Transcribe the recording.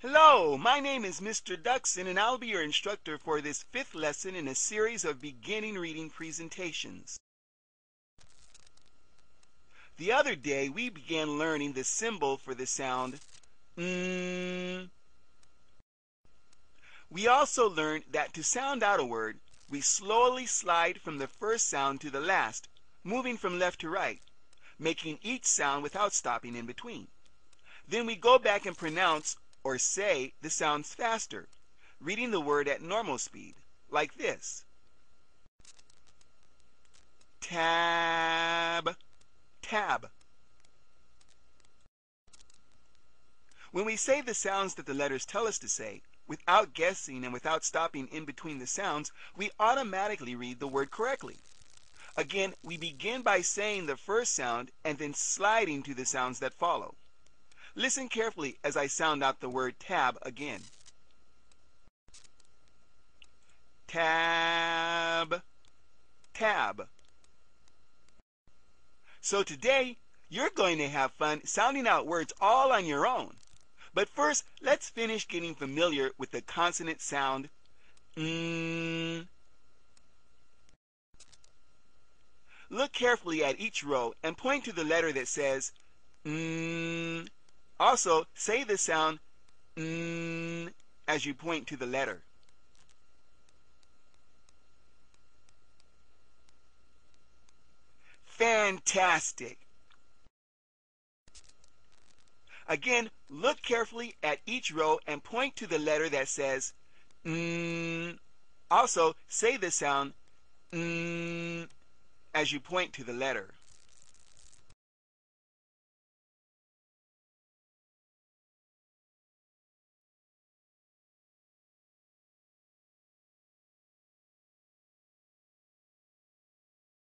Hello, my name is Mr. Duxon and I'll be your instructor for this fifth lesson in a series of beginning reading presentations. The other day we began learning the symbol for the sound mm. We also learned that to sound out a word, we slowly slide from the first sound to the last, moving from left to right, making each sound without stopping in between. Then we go back and pronounce or say the sounds faster, reading the word at normal speed, like this. Tab, tab. When we say the sounds that the letters tell us to say, without guessing and without stopping in between the sounds, we automatically read the word correctly. Again, we begin by saying the first sound and then sliding to the sounds that follow. Listen carefully as I sound out the word tab again. Tab, tab. So today, you're going to have fun sounding out words all on your own. But first, let's finish getting familiar with the consonant sound mm. Look carefully at each row and point to the letter that says mm also, say the sound mm as you point to the letter. Fantastic! Again, look carefully at each row and point to the letter that says mm. Also, say the sound mm as you point to the letter.